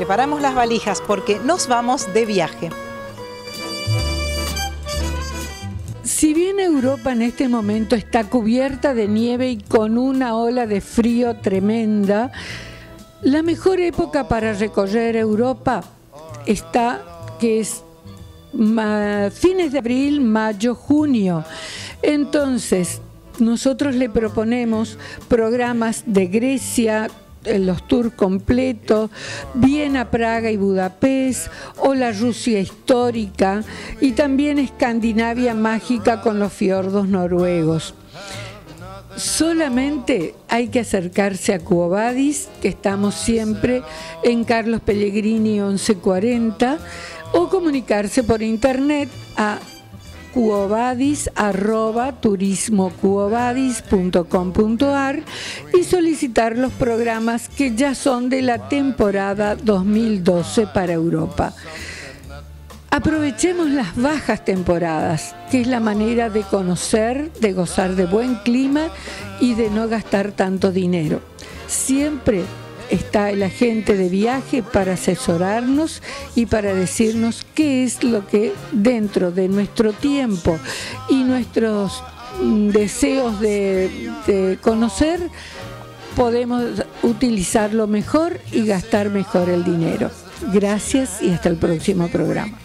preparamos las valijas porque nos vamos de viaje. Si bien Europa en este momento está cubierta de nieve y con una ola de frío tremenda, la mejor época para recorrer Europa está que es fines de abril, mayo, junio. Entonces, nosotros le proponemos programas de Grecia, los tours completos, Viena, Praga y Budapest, o la Rusia histórica, y también Escandinavia mágica con los fiordos noruegos. Solamente hay que acercarse a Cuobadis, que estamos siempre en Carlos Pellegrini 1140, o comunicarse por internet a cuobadis.turismocuobadis.com.ar y solicitar los programas que ya son de la temporada 2012 para Europa. Aprovechemos las bajas temporadas, que es la manera de conocer, de gozar de buen clima y de no gastar tanto dinero. Siempre está el agente de viaje para asesorarnos y para decirnos qué es lo que dentro de nuestro tiempo y nuestros mm, deseos de, conocer podemos utilizarlo mejor y gastar mejor el dinero. Gracias y hasta el próximo programa.